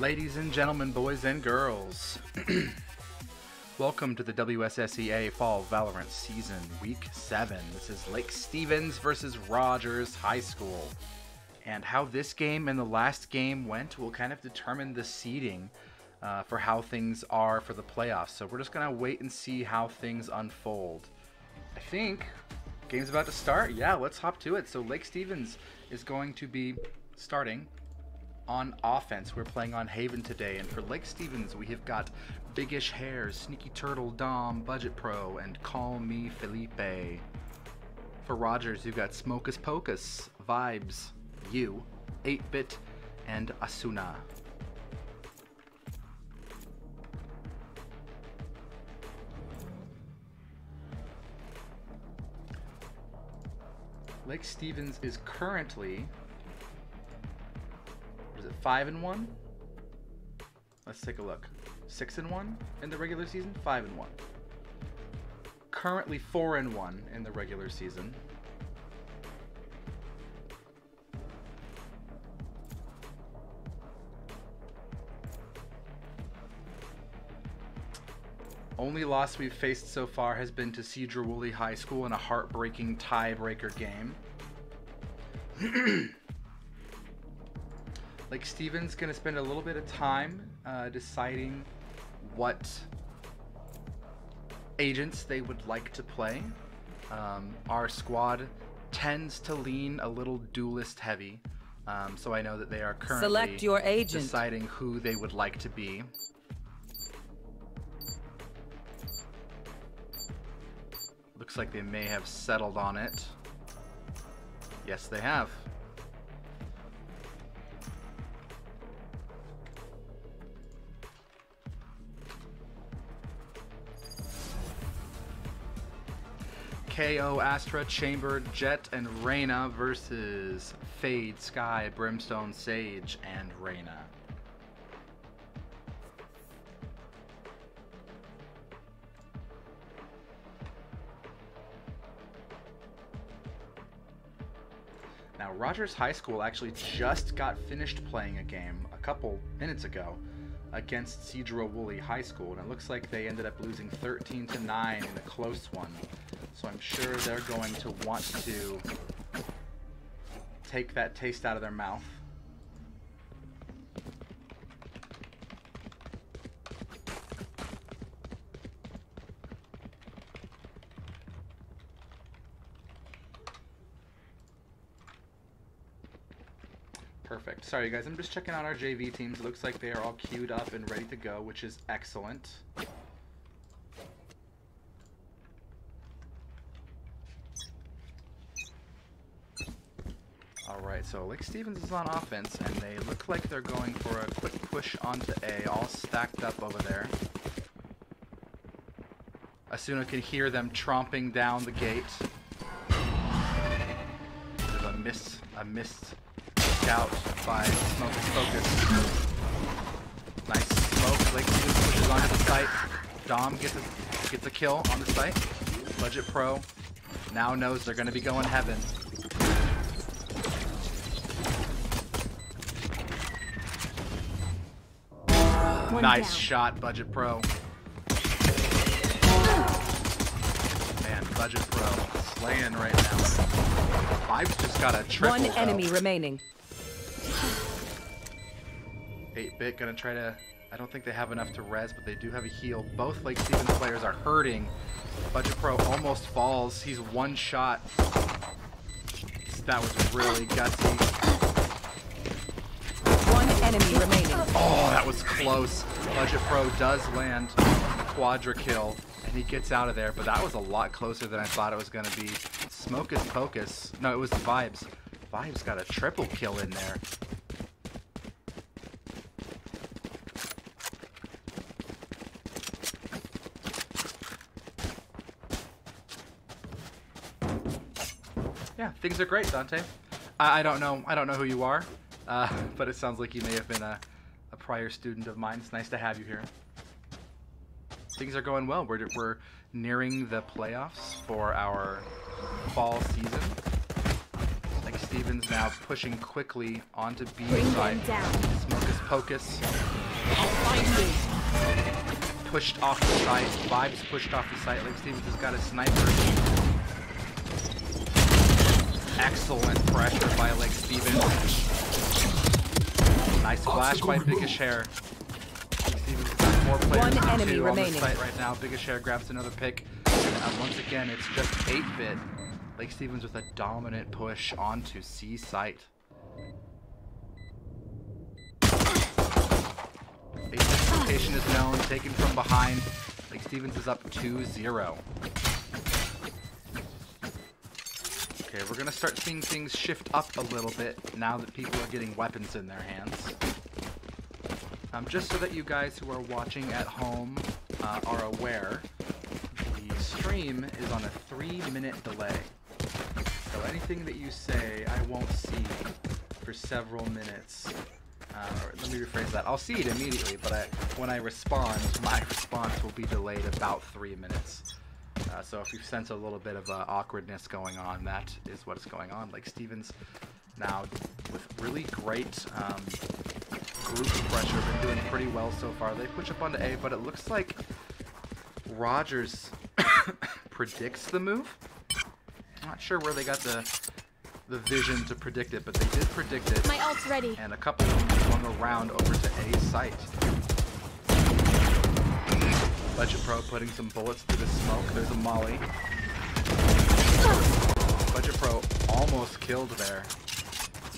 Ladies and gentlemen, boys and girls, welcome to the WSSEA Fall Valorant Season Week 7. This is Lake Stevens versus Rogers High School. And how this game and the last game went will kind of determine the seeding uh, for how things are for the playoffs. So we're just going to wait and see how things unfold. I think game's about to start. Yeah, let's hop to it. So Lake Stevens is going to be starting on offense. We're playing on Haven today, and for Lake Stevens, we have got Biggish Hairs, Sneaky Turtle, Dom, Budget Pro, and Call Me Felipe. For Rogers, you've got Smokus Pocus, Vibes, You, 8-Bit, and Asuna. Lake Stevens is currently it five and one? Let's take a look. Six and one in the regular season. Five and one. Currently four and one in the regular season. Only loss we've faced so far has been to Sedro-Woolley High School in a heartbreaking tiebreaker game. Lake Stevens gonna spend a little bit of time uh, deciding what agents they would like to play. Um, our squad tends to lean a little duelist heavy, um, so I know that they are currently Select your agent. deciding who they would like to be. Looks like they may have settled on it. Yes, they have. KAY/O, Astra, Chamber, Jett, and Reyna versus Fade, Skye, Brimstone, Sage, and Reyna. Now, Rogers High School actually just got finished playing a game a couple minutes ago against Sedro-Woolley High School, and it looks like they ended up losing 13 to 9 in a close one. So I'm sure they're going to want to take that taste out of their mouth. Perfect. Sorry, guys. I'm just checking out our JV teams. It looks like they are all queued up and ready to go, which is excellent. Alright, so Lake Stevens is on offense, and they look like they're going for a quick push onto A, all stacked up over there. Asuna can hear them tromping down the gate. There's a miss, a missed scout by Smokus Pocus. Nice smoke. Lake Stevens pushes onto the site. Dom gets a, gets a kill on the site. Budget Pro now knows they're going to be going heaven. One nice down. shot, Budget Pro. Man, Budget Pro slaying right now. Vibes just got a triple. One though. enemy remaining. 8-bit gonna try to. I don't think they have enough to res, but they do have a heal. Both Lake Stevens players are hurting. Budget Pro almost falls. He's one shot. That was really gutsy. One enemy remaining. Oh, that was close. Budget Pro does land a quadra kill, and he gets out of there, but that was a lot closer than I thought it was going to be. Smokus Pocus. No, it was Vibes. Vibes got a triple kill in there. Yeah, things are great, Dante. I, I don't know. I don't know who you are, uh, but it sounds like you may have been a, a prior student of mine. It's nice to have you here. Things are going well. We're, we're nearing the playoffs for our fall season. Lake Stevens now pushing quickly onto B side. Smokus Pocus I'll find you. pushed off the site. Vibes pushed off the site. Lake Stevens has got a sniper. Excellent pressure by Lake Stevens. Nice flash by Biggish Hair. Lake Stevens has got four players One enemy two on the remaining. site right now. Biggest Hair grabs another pick. And uh, once again, it's just 8-bit. Lake Stevens with a dominant push onto C site. Basic location is known, taken from behind. Lake Stevens is up 2-0. Okay, we're gonna start seeing things shift up a little bit now that people are getting weapons in their hands. Um, just so that you guys who are watching at home uh, are aware, the stream is on a three-minute delay. So anything that you say, I won't see for several minutes. Uh, let me rephrase that. I'll see it immediately, but I, when I respond, my response will be delayed about three minutes. Uh, so if you sense a little bit of uh, awkwardness going on, that is what is going on. Lake Stevens now with really great um, group pressure, been doing pretty well so far. They push up onto A, but it looks like Rogers predicts the move. Not sure where they got the the vision to predict it, but they did predict it. My ult's ready. And a couple of them swung around over to A site. Budget Pro putting some bullets through the smoke. There's a molly. Budget Pro almost killed there.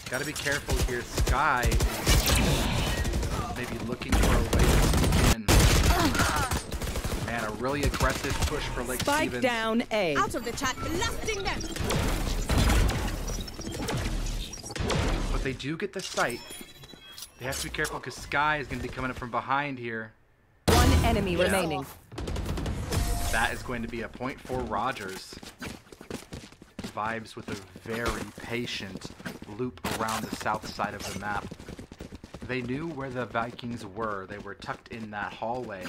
Gotta be careful here. Skye is maybe looking for a way to sneak in. Man, a really aggressive push for Lake Spike Stevens. down A. Out of the chat, blasting them. But they do get the sight. They have to be careful because Skye is going to be coming up from behind here. One enemy remaining. That is going to be a point for Rogers. Vibes with a very patient loop around the south side of the map. They knew where the Vikings were. They were tucked in that hallway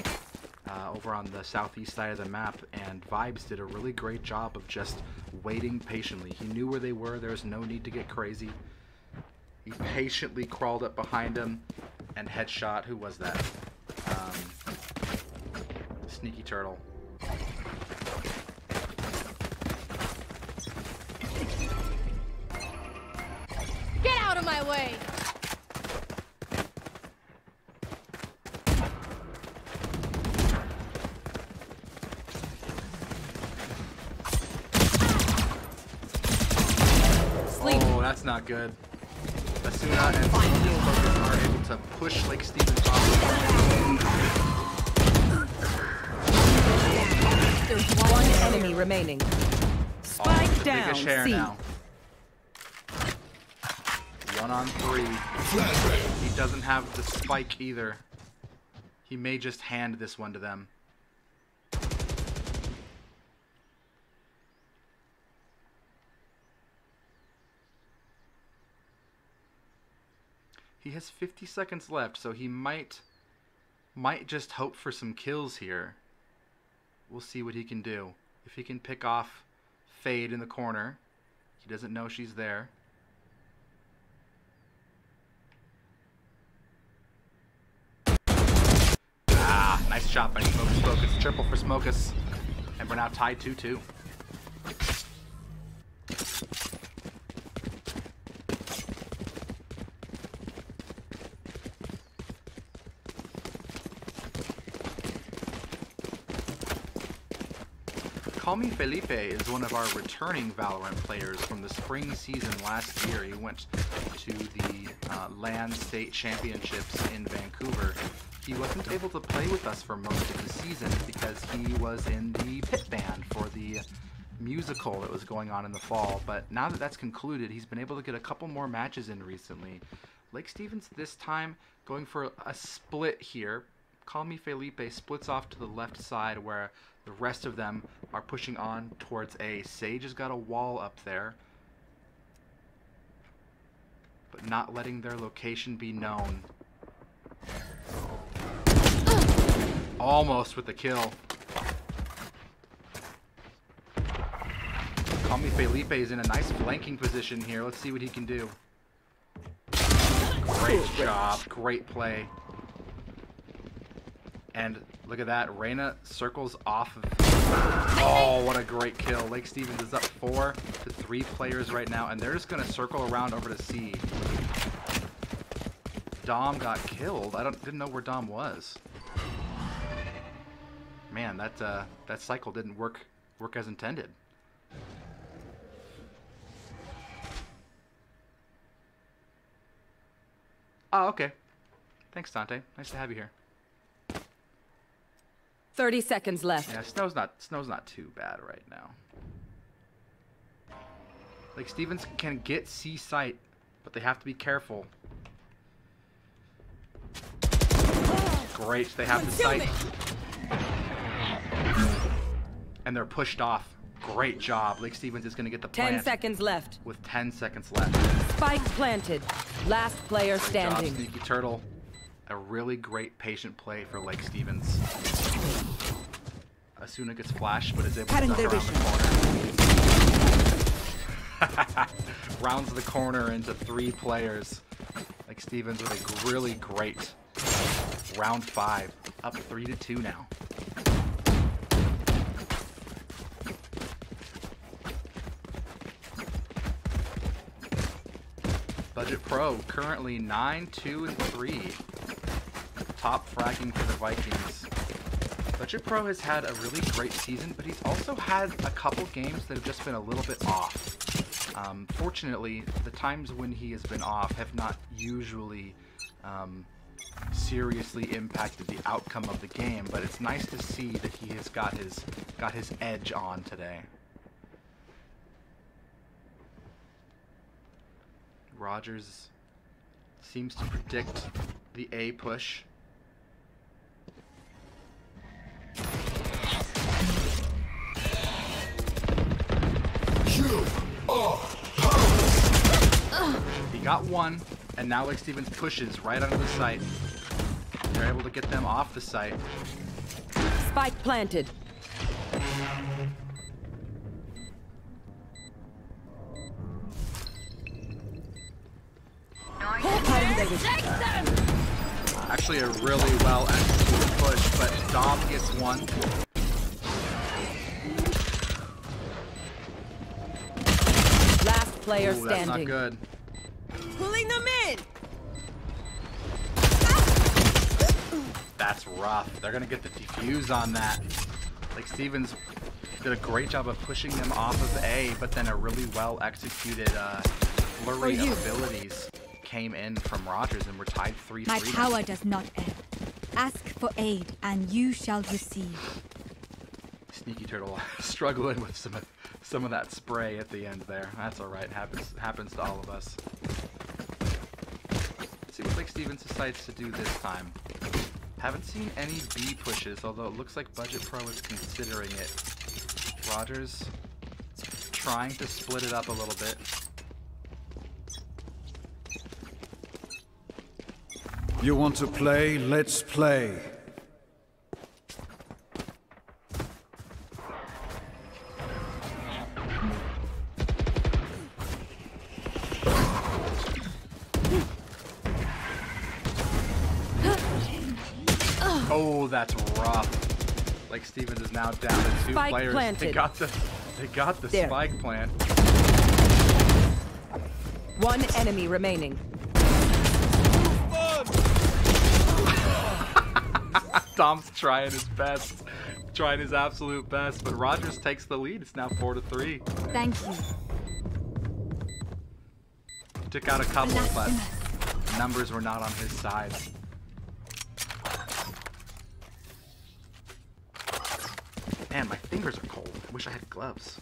uh, over on the southeast side of the map, and Vibes did a really great job of just waiting patiently. He knew where they were. There was no need to get crazy. He patiently crawled up behind him and headshot. Who was that? Sneaky Turtle. Get out of my way. Oh, that's not good. Asuna and Focus are able to push Lake Stevens off. There's one enemy remaining. Spike oh, Big down share C. now. One on three. He doesn't have the spike either. He may just hand this one to them. He has 50 seconds left, so he might might just hope for some kills here. We'll see what he can do. If he can pick off Fade in the corner, he doesn't know she's there. Ah, nice shot by Smokus Pocus. Triple for Smokus. And we're now tied 2-2. Me Felipe is one of our returning Valorant players from the spring season last year. He went to the uh, State Championships in Vancouver. He wasn't able to play with us for most of the season because he was in the pit band for the musical that was going on in the fall. But now that that's concluded, he's been able to get a couple more matches in recently. Lake Stevens this time going for a split here. Call Me Felipe splits off to the left side where the rest of them are pushing on towards A. Sage has got a wall up there, but not letting their location be known. Almost with the kill. Call Me Felipe is in a nice flanking position here. Let's see what he can do. Great job. Great play. And look at that. Reyna circles off of. Oh, what a great kill. Lake Stevens is up four to three players right now, and they're just going to circle around over to C. Dom got killed. I don't didn't know where Dom was. Man, that uh, that cycle didn't work work as intended. Oh, okay. Thanks, Dante. Nice to have you here. 30 seconds left. Yeah, snow's not snow's not too bad right now. Lake Stevens can get C sight, but they have to be careful. Great, they have the sight. And they're pushed off. Great job. Lake Stevens is going to get the 10 seconds left. with 10 seconds left. Spike planted. Last player Good job, standing. Sneaky Turtle. A really great patient play for Lake Stevens. Asuna gets flashed, but is able to Cutting duck their around the corner. Rounds the corner into three players. Lake Stevens with a really great round five. Up three to two now. Budget Pro currently 9-2-3. Top fragging for the Vikings. Budget Pro has had a really great season, but he's also had a couple games that have just been a little bit off. Um, fortunately, the times when he has been off have not usually um, seriously impacted the outcome of the game, but it's nice to see that he has got his got his edge on today. Rogers seems to predict the A push. He got one, and now Lake Stevens pushes right under the site. They're able to get them off the site. Spike planted. Actually, a really well executed push, but Dom gets one. Last player Ooh, that's not good. Pulling them in. That's rough. They're gonna get the defuse on that. Lake Stevens did a great job of pushing them off of A, but then a really well executed uh, flurry of abilities came in from Rogers, and we're tied three My three. power does not end. Ask for aid, and you shall receive. Sneaky turtle struggling with some of, some of that spray at the end there. That's all right. Happens happens to all of us. Let's see what Lake Stevens decides to do this time. Haven't seen any B pushes, although it looks like Budget Pro is considering it. Rogers trying to split it up a little bit. You want to play? Let's play. That's rough. Lake Stevens is now down to two Spike players. They got the they got the There. spike plant. One enemy remaining. Dom's trying his best, trying his absolute best, but Rogers takes the lead. It's now four to three. Thank you. Took out a couple, but numbers were not on his side. Man, my fingers are cold. I wish I had.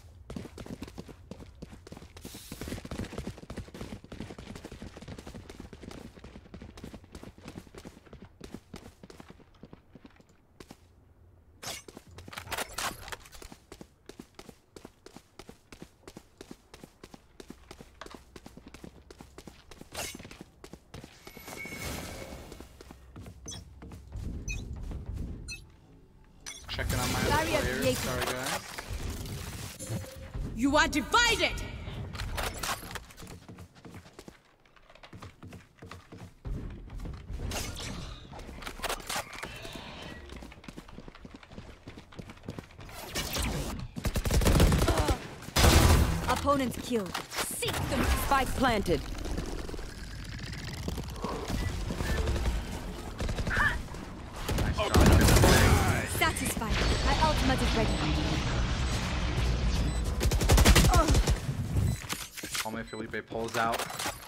Checking on my other players. Sorry, guys. You are divided! Opponents killed. Seek them! Spike planted. Satisfied. My ultimate is ready. Felipe pulls out.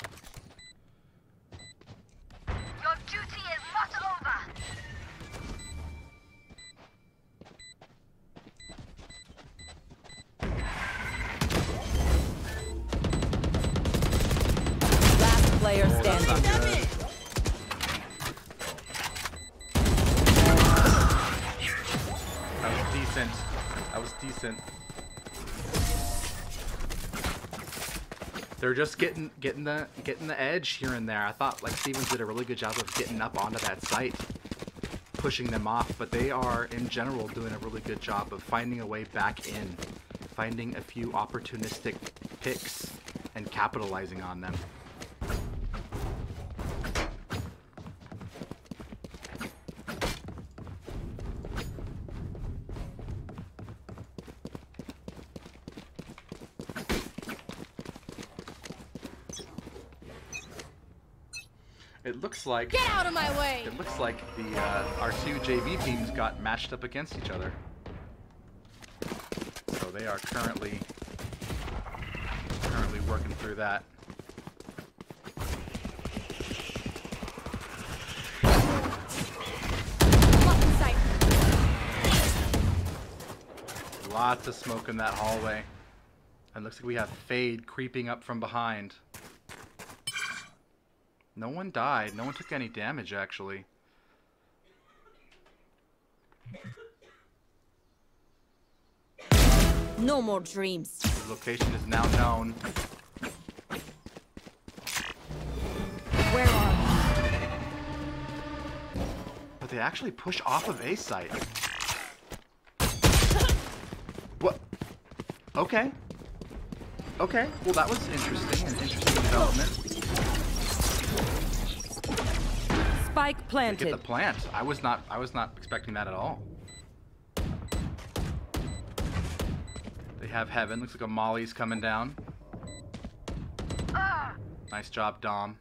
They're just getting getting the getting the edge here and there. I thought Lake Stevens did a really good job of getting up onto that site, pushing them off, but they are in general doing a really good job of finding a way back in, finding a few opportunistic picks and capitalizing on them. It looks like Get out of my way! It looks like the uh, our two JV teams got matched up against each other. So they are currently currently working through that. Lock in sight. Lots of smoke in that hallway. And looks like we have Fade creeping up from behind. No one died. No one took any damage actually. No more dreams. The location is now known. Where are you? But they actually push off of A site. What? Okay. Okay. Well, that was interesting. An interesting development. Spike Get the plant. I was not. I was not expecting that at all. They have heaven. Looks like a Molly's coming down. Nice job, Dom.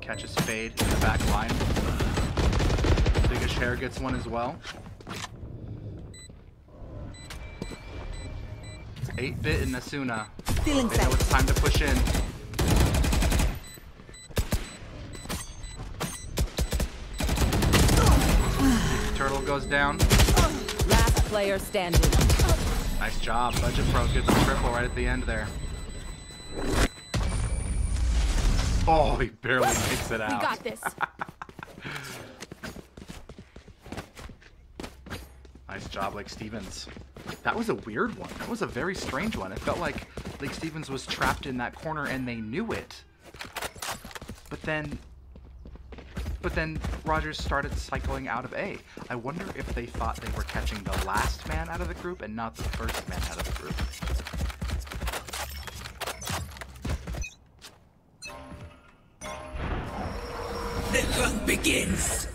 Catch a spade in the back line. Biggest hair gets one as well. 8-bit and Asuna. Feeling They know it's time to push in. Goes down. Last player standing. Nice job. Budget Pro gets the triple right at the end there. Oh, he barely makes it out. we got this. Nice job, Lake Stevens. That was a weird one. That was a very strange one. It felt like Lake Stevens was trapped in that corner and they knew it. But then but then Rogers started cycling out of A. I wonder if they thought they were catching the last man out of the group and not the first man out of the group. The hunt begins.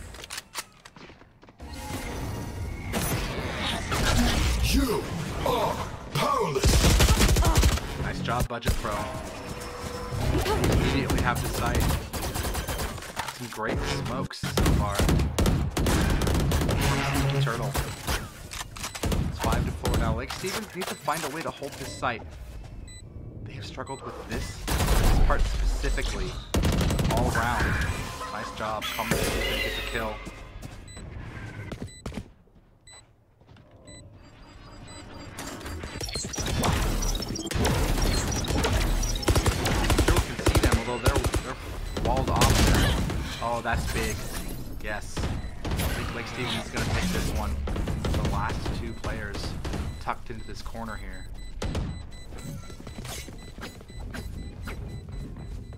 You are powerless. Nice job, Budget Pro. Immediately have the sight. Some great smokes so far. Turtle. It's five to four now. Lake Stevens needs to find a way to hold this site. They have struggled with this, this part specifically all round. Nice job. Come to get the kill. This corner here.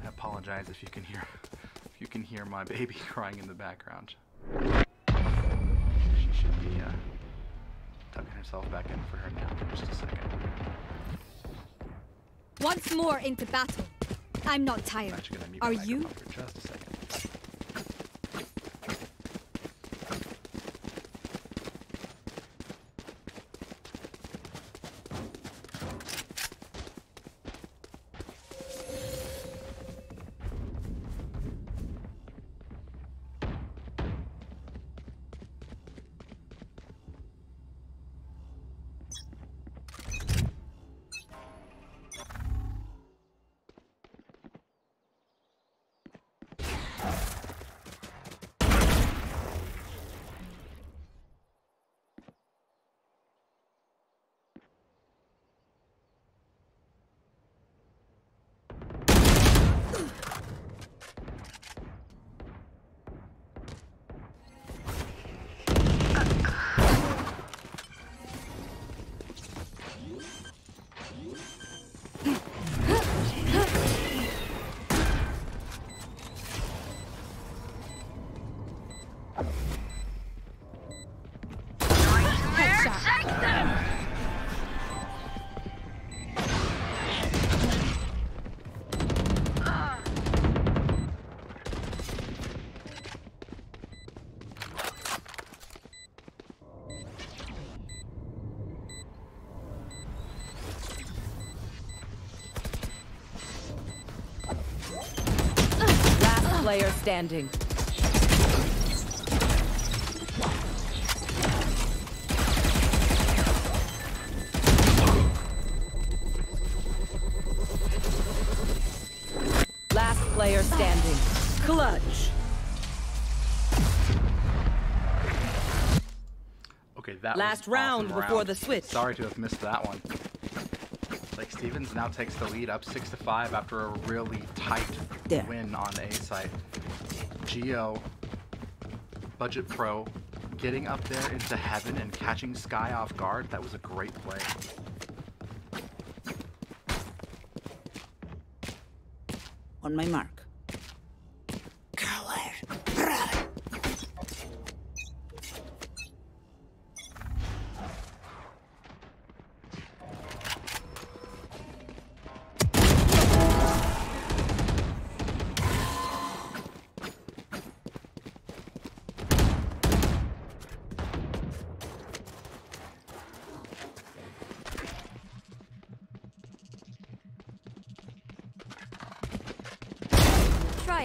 I apologize if you can hear if you can hear my baby crying in the background. She should be uh, tucking herself back in for her nap in just a second. Once more into battle. I'm not I'm tired. actually gonna mute my Are you? Player standing. Last player standing. Clutch. Okay, that Last was an round awesome before round. the switch. Sorry to have missed that one. Lake Stevens now takes the lead up six to five after a really tight There. win on A site. Geo, Budget Pro, getting up there into heaven and catching Skye off guard. That was a great play. On my mark.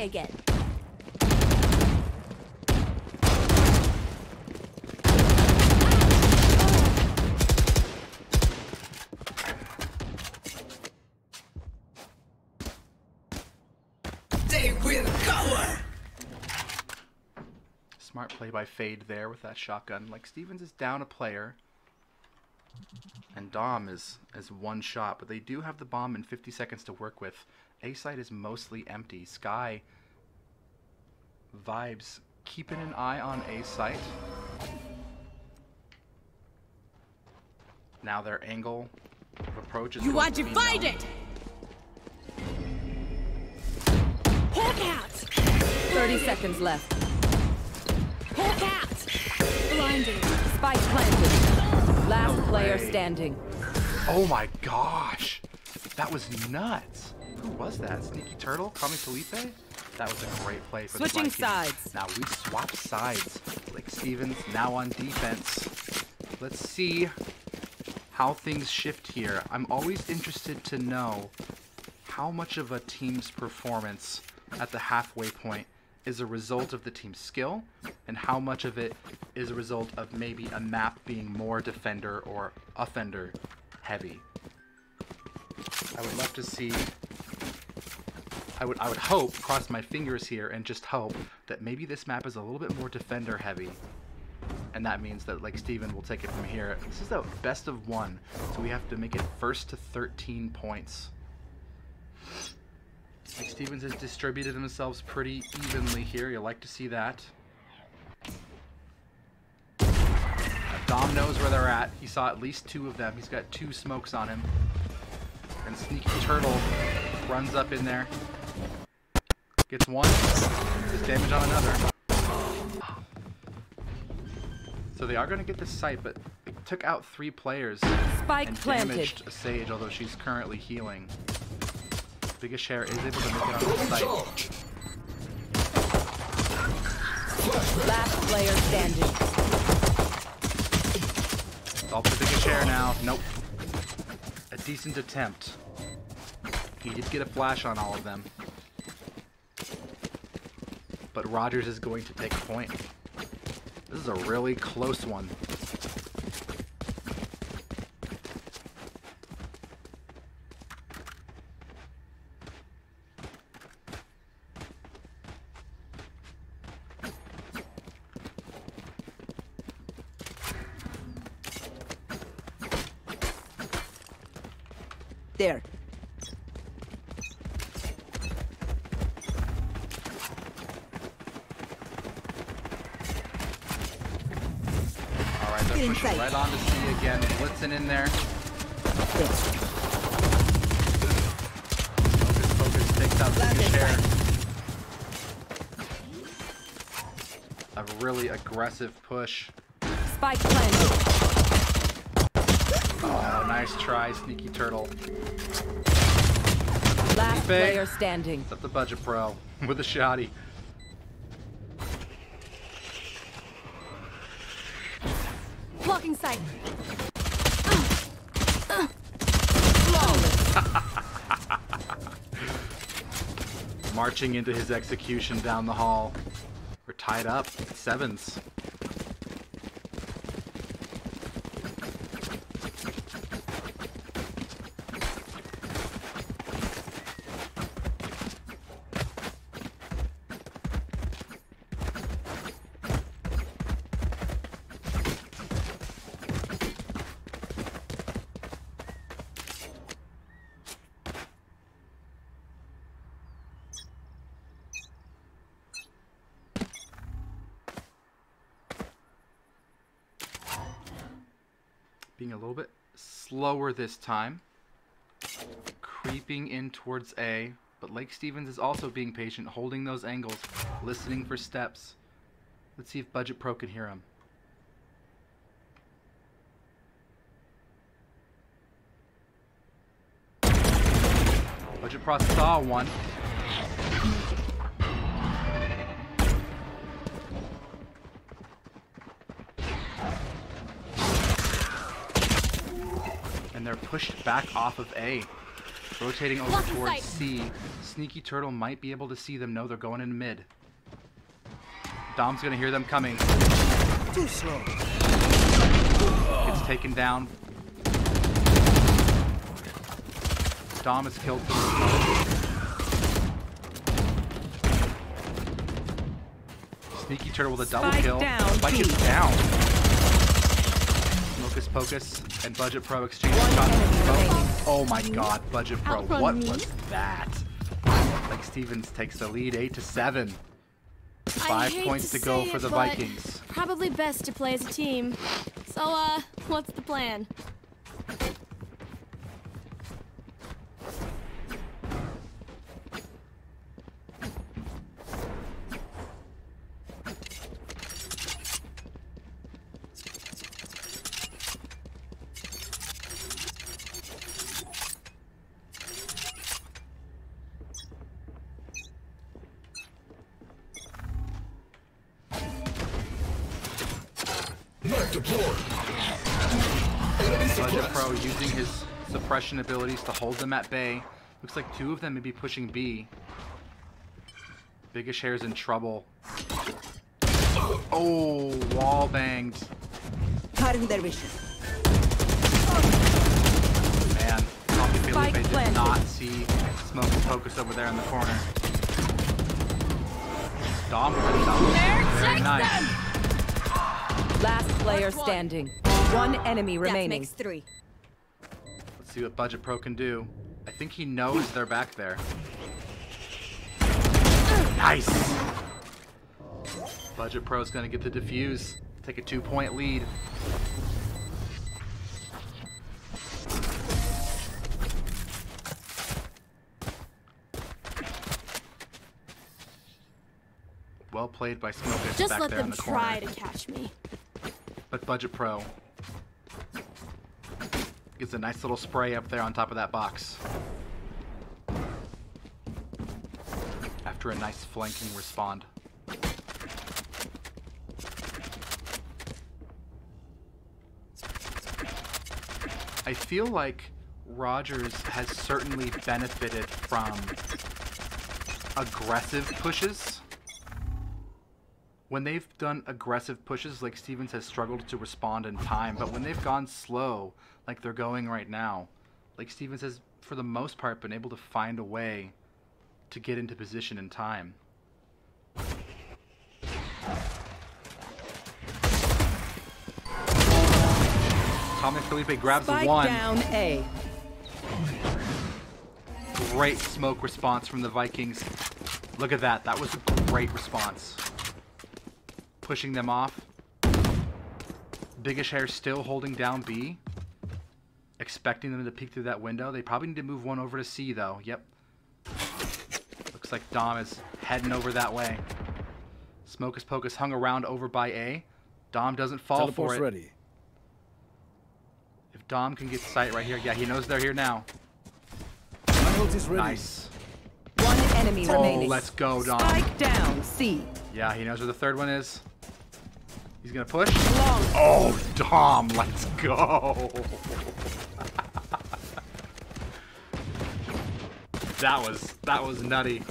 Try again. They will cower. Smart play by Fade there with that shotgun. Lake Stevens is down a player. And Dom is is one shot, but they do have the bomb in 50 seconds to work with. A site is mostly empty. Skye vibes keeping an eye on A site. Now their angle of approach is You going want to to be fight known. it? Hulk out! 30 seconds left. Hulk out! Blinded. Spike planted. Last No player standing. Oh my gosh! That was nuts! Who was that? Sneaky Turtle? Call Me Felipe? That was a great play for Switching the Vikings. sides. Now we swap sides. Blake Stevens now on defense. Let's see how things shift here. I'm always interested to know how much of a team's performance at the halfway point is a result of the team's skill and how much of it is a result of maybe a map being more defender or offender heavy. I would love to see I would I would hope, cross my fingers here and just hope that maybe this map is a little bit more defender heavy. And that means that like Steven will take it from here. This is the best of one, so we have to make it first to 13 points. Lake Stevens has distributed themselves pretty evenly here. You'll like to see that. Dom knows where they're at. He saw at least two of them. He's got two smokes on him. And Sneaky Turtle runs up in there. Gets one. Does damage on another. So they are going to get this site, but it took out three players Spike and planted. damaged a Sage, although she's currently healing. Biggest share is able to make it on the site. Last player standing. All for Biggest share now. Nope. A decent attempt. He did get a flash on all of them. But Rogers is going to take a point. This is a really close one. There. All right, they're Get pushing inside. right on to C again. Blitzing in there. Focus, focus, takes out Biggest share. A really aggressive push. Spike planted. Oh, nice try, Sneaky Turtle. Last Big. player standing. Up the budget pro with a shotty. Blocking sight. Marching into his execution down the hall. We're tied up at sevens. being a little bit slower this time. Creeping in towards A, but Lake Stevens is also being patient, holding those angles, listening for steps. Let's see if Budget Pro can hear him. Budget Pro saw one. And they're pushed back off of A. Rotating over Lock towards sight. C. Sneaky Turtle might be able to see them. No, they're going in mid. Dom's gonna hear them coming. Too slow. Gets taken down. Dom is killed for the smoke. Sneaky Turtle with a double Spike kill. down, Spike B. is down. Mocus Pocus and Budget Pro exchange One shots. enemy with both. remaining. Oh my god, Budget Pro, what me. was that? Lake Stevens takes the lead 8 to 7. Five points to, to go for it, the Vikings. Probably best to play as a team. So, uh, what's the plan? Deployed. Enemy Budget suppressed. Pro using his suppression abilities to hold them at bay. Looks like two of them may be pushing B. Biggest Hair's in trouble. Oh, wall banged. Cutting their vision. Man, Felipe did planted. not see Smoke and Focus over there in the corner. Dom. Very nice. Last player one. standing. One enemy remaining. That remaining. makes three. Let's see what Budget Pro can do. I think he knows they're back there. Nice! Budget Pro's gonna get the defuse. Take a two point lead. Well played by Smokus Just back let there them the try to catch me. But Budget Pro gets a nice little spray up there on top of that box. After a nice flanking respond. I feel like Rogers has certainly benefited from aggressive pushes when they've done aggressive pushes, Lake Stevens has struggled to respond in time, but when they've gone slow, like they're going right now, Lake Stevens has, for the most part, been able to find a way to get into position in time. Tommy Felipe grabs Spike one. down A. Great smoke response from the Vikings. Look at that. That was a great response. Pushing them off. Biggish Hair still holding down B. Expecting them to peek through that window. They probably need to move one over to C, though. Yep. Looks like Dom is heading over that way. Smokus Pocus hung around over by A. Dom doesn't fall for Teleport's it. ready. If Dom can get sight right here. Yeah, he knows they're here now. Is ready. Nice. One enemy Oh, remaining. let's go, Dom. Spike down C. Yeah, he knows where the third one is. He's gonna push. Oh, Dom, let's go. that was that was nutty.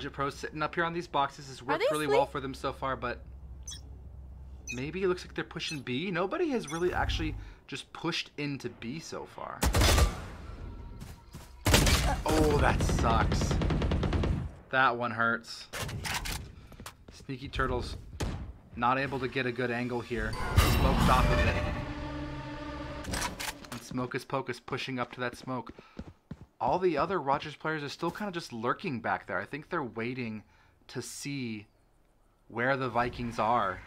Budget Pro sitting up here on these boxes has worked really well for them so far, but maybe it looks like they're pushing B. Nobody has really actually just pushed into B so far. Oh, that sucks. That one hurts. Sneaky Turtles not able to get a good angle here. Smoked off of it. And Smokus Pocus pushing up to that smoke. All the other Rogers players are still kind of just lurking back there. I think they're waiting to see where the Vikings are.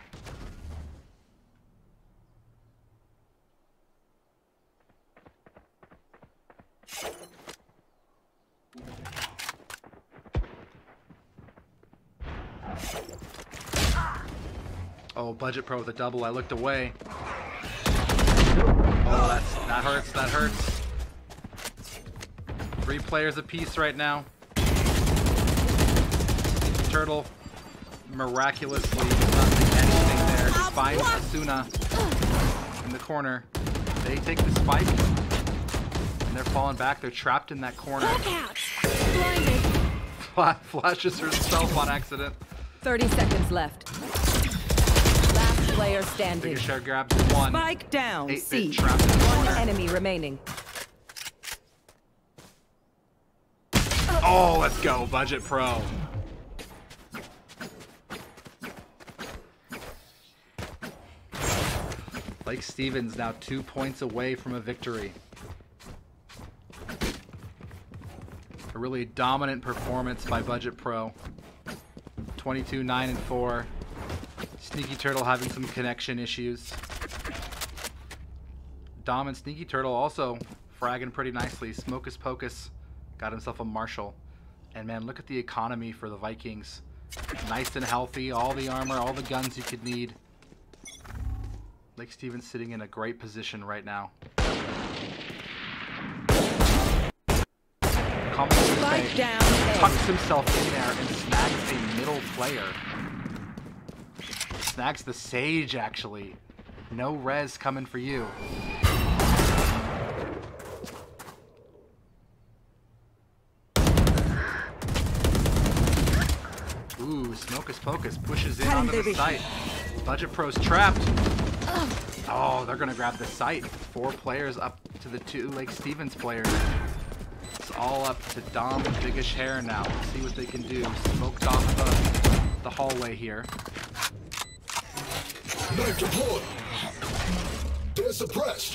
Oh, Budget Pro with a double. I looked away. Oh, that's, that hurts. That hurts. Three players apiece right now. Turtle miraculously does not anything there. He finds Asuna in the corner. They take the spike. And they're falling back. They're trapped in that corner. Look out! Blinded. Fla- Flashes herself on accident. 30 seconds left. Last player standing. Biggest share grabs one. Spike down. 8-bit C. trapped One enemy remaining. Oh, let's go, Budget Pro. Lake Stevens now two points away from a victory. A really dominant performance by Budget Pro. 22, 9, and 4. Sneaky Turtle having some connection issues. Dom and Sneaky Turtle also fragging pretty nicely. Smokus Pocus got himself a Marshal. And man, look at the economy for the Vikings. Nice and healthy, all the armor, all the guns you could need. Lake Stevens sitting in a great position right now. Comes to Spike down. Tucks himself in there and snags a middle player. Snags the Sage, actually. No res coming for you. Ooh, Smokus Pocus pushes in onto the site. Budget Pro's trapped. Oh, they're gonna grab the site. Four players up to the two Lake Stevens players. It's all up to Dom and Biggish Hair now. Let's see what they can do. Smoked off the, the hallway here. Knife deployed. They're suppressed.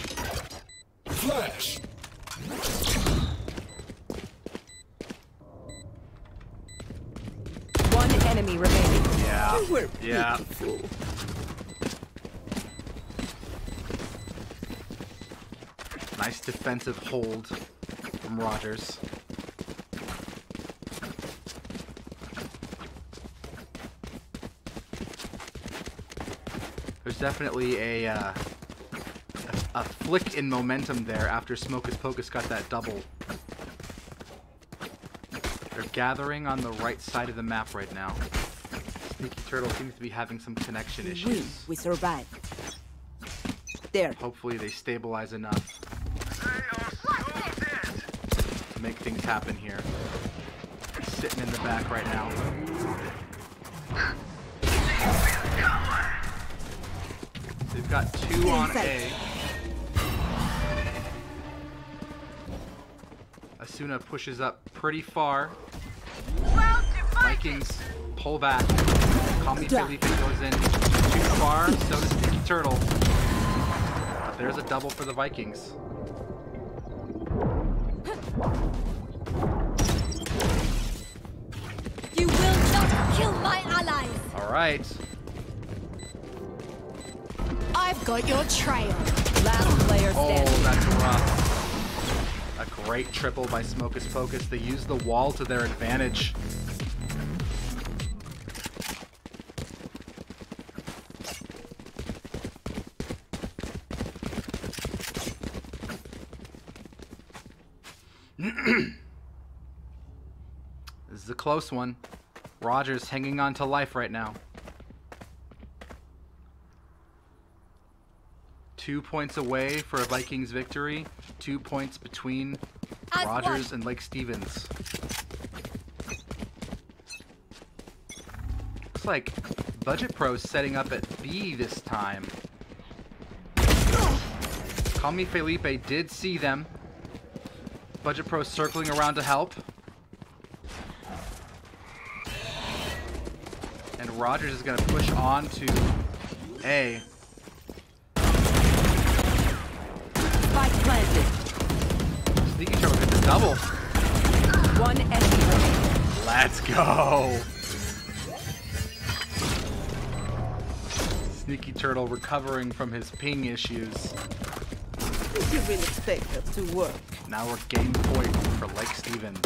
Flash. One enemy remaining. Yeah. You were Yeah. beautiful. Nice defensive hold from Rogers. There's definitely a, uh, a a flick in momentum there after Smokus Pocus got that double. They're gathering on the right side of the map right now. Sneaky Turtle seems to be having some connection We, issues. we survived. There. Hopefully they stabilize enough to make things happen here. Sitting in the back right now. They've got two on A. Asuna pushes up pretty far. Vikings pull back. Call Me Felipe goes in too far. So does Sneaky Turtle. But there's a double for the Vikings. You will not kill my allies. All right. I've got your trail. Last player Oh, that's rough. A great triple by Smokus Pocus. They use the wall to their advantage. Close one. Rogers hanging on to life right now. Two points away for a Vikings victory. Two points between As Rogers and Lake Stevens. Looks like Budget Pro's setting up at B this time. Call Me Felipe did see them. Budget Pro circling around to help. Rogers is going to push on to A. Spike planted. Sneaky Turtle hit the double. One enemy. Let's go. Sneaky Turtle recovering from his ping issues. You really expect that to work? Now we're game point for Lake Stevens.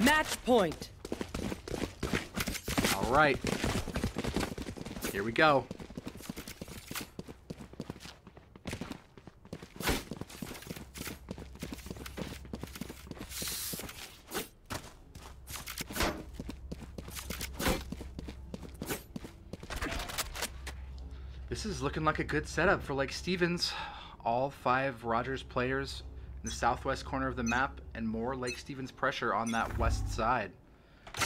Match point. All right. Here we go. This is looking like a good setup for Lake Stevens. All five Rogers players in the southwest corner of the map and more Lake Stevens pressure on that west side.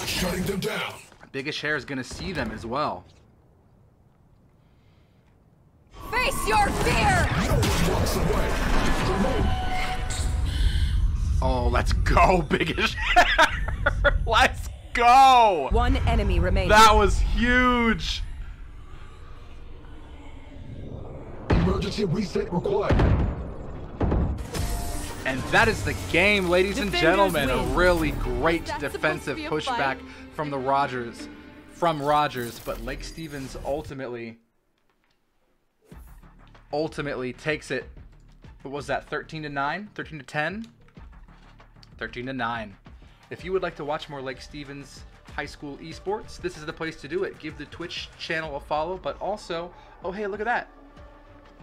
Shutting them down. Biggest Hair is going to see them as well. Face your fear! No one walks away. Oh, let's go, Biggest Hair! let's go! One enemy remains. That was huge! Emergency reset required. And that is the game, ladies and Defenders gentlemen. A really great That's defensive to be a pushback from the Rogers, from Rogers, but Lake Stevens ultimately, ultimately takes it. What was that? 13 to 9, 13 to 10, 13 to 9. If you would like to watch more Lake Stevens high school esports, this is the place to do it. Give the Twitch channel a follow, but also, oh hey, look at that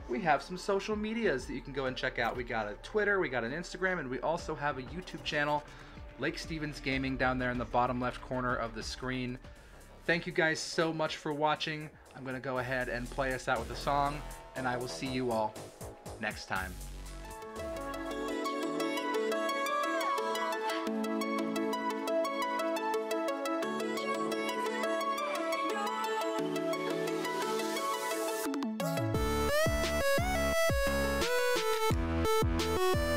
we have some social medias that you can go and check out. We got a Twitter, we got an Instagram, and we also have a YouTube channel, Lake Stevens Gaming, down there in the bottom left corner of the screen. Thank you guys so much for watching. I'm going to go ahead and play us out with a song, and I will see you all next time. Thank